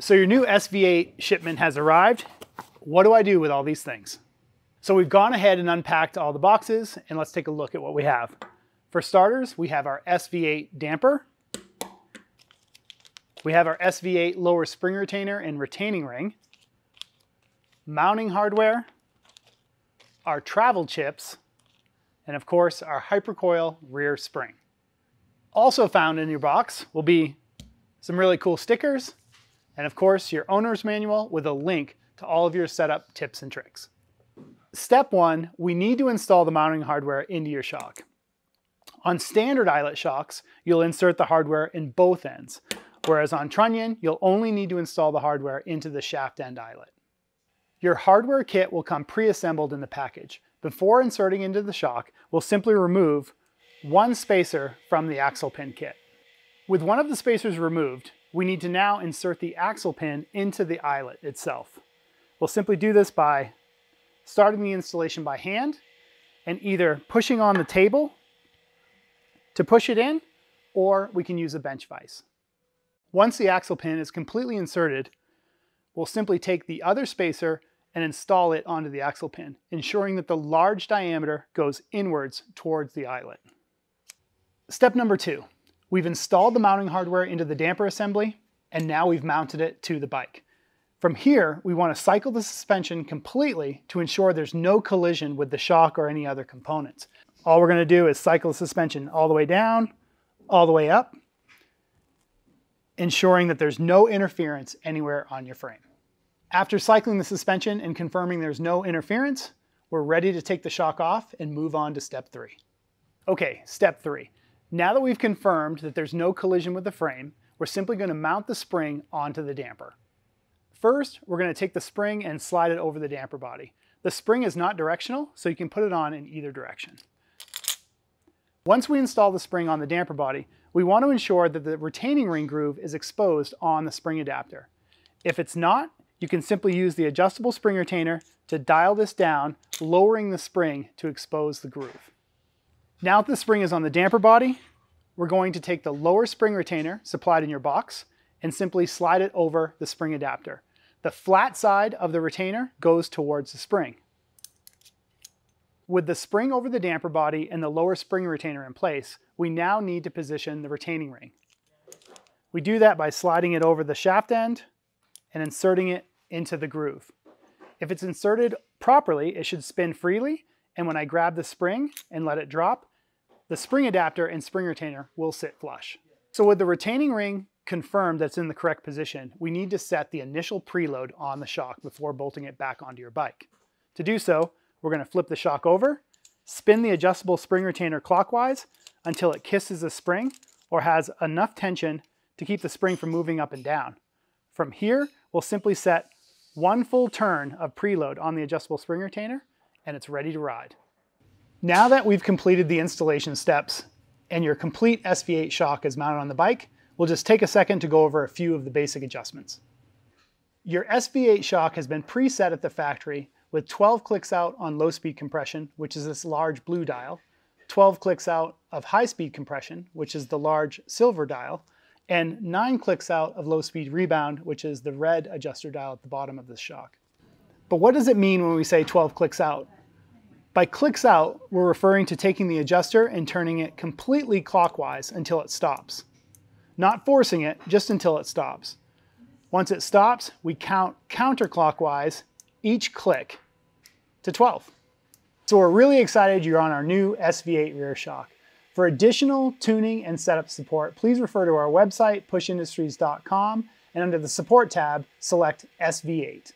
So your new SV8 shipment has arrived. What do I do with all these things? So we've gone ahead and unpacked all the boxes and let's take a look at what we have. For starters, we have our SV8 damper. We have our SV8 lower spring retainer and retaining ring, mounting hardware, our travel chips, and of course our hypercoil rear spring. Also found in your box will be some really cool stickers, and of course your owner's manual with a link to all of your setup tips and tricks. Step one, we need to install the mounting hardware into your shock. On standard eyelet shocks, you'll insert the hardware in both ends, whereas on trunnion, you'll only need to install the hardware into the shaft end eyelet. Your hardware kit will come pre-assembled in the package. Before inserting into the shock, we'll simply remove one spacer from the axle pin kit. With one of the spacers removed, we need to now insert the axle pin into the eyelet itself. We'll simply do this by starting the installation by hand and either pushing on the table to push it in, or we can use a bench vise. Once the axle pin is completely inserted, we'll simply take the other spacer and install it onto the axle pin, ensuring that the large diameter goes inwards towards the eyelet. Step number two, we've installed the mounting hardware into the damper assembly, and now we've mounted it to the bike. From here, we want to cycle the suspension completely to ensure there's no collision with the shock or any other components. All we're going to do is cycle the suspension all the way down, all the way up, ensuring that there's no interference anywhere on your frame. After cycling the suspension and confirming there's no interference, we're ready to take the shock off and move on to step three. Okay, step three. Now that we've confirmed that there's no collision with the frame, we're simply going to mount the spring onto the damper. First, we're going to take the spring and slide it over the damper body. The spring is not directional, so you can put it on in either direction. Once we install the spring on the damper body, we want to ensure that the retaining ring groove is exposed on the spring adapter. If it's not, you can simply use the adjustable spring retainer to dial this down, lowering the spring to expose the groove. Now that the spring is on the damper body, we're going to take the lower spring retainer supplied in your box and simply slide it over the spring adapter. The flat side of the retainer goes towards the spring. With the spring over the damper body and the lower spring retainer in place, we now need to position the retaining ring. We do that by sliding it over the shaft end and inserting it into the groove. If it's inserted properly, it should spin freely, and when I grab the spring and let it drop, the spring adapter and spring retainer will sit flush. So with the retaining ring confirmed that's in the correct position, we need to set the initial preload on the shock before bolting it back onto your bike. To do so, we're gonna flip the shock over, spin the adjustable spring retainer clockwise until it kisses the spring or has enough tension to keep the spring from moving up and down. From here, we'll simply set one full turn of preload on the adjustable spring retainer, and it's ready to ride. Now that we've completed the installation steps and your complete SV8 shock is mounted on the bike, we'll just take a second to go over a few of the basic adjustments. Your SV8 shock has been preset at the factory with 12 clicks out on low speed compression, which is this large blue dial, 12 clicks out of high speed compression, which is the large silver dial, and nine clicks out of low speed rebound, which is the red adjuster dial at the bottom of this shock. But what does it mean when we say 12 clicks out? By clicks out, we're referring to taking the adjuster and turning it completely clockwise until it stops. Not forcing it, just until it stops. Once it stops, we count counterclockwise each click to 12. So we're really excited you're on our new SV8 rear shock. For additional tuning and setup support, please refer to our website, pushindustries.com, and under the Support tab, select SV8.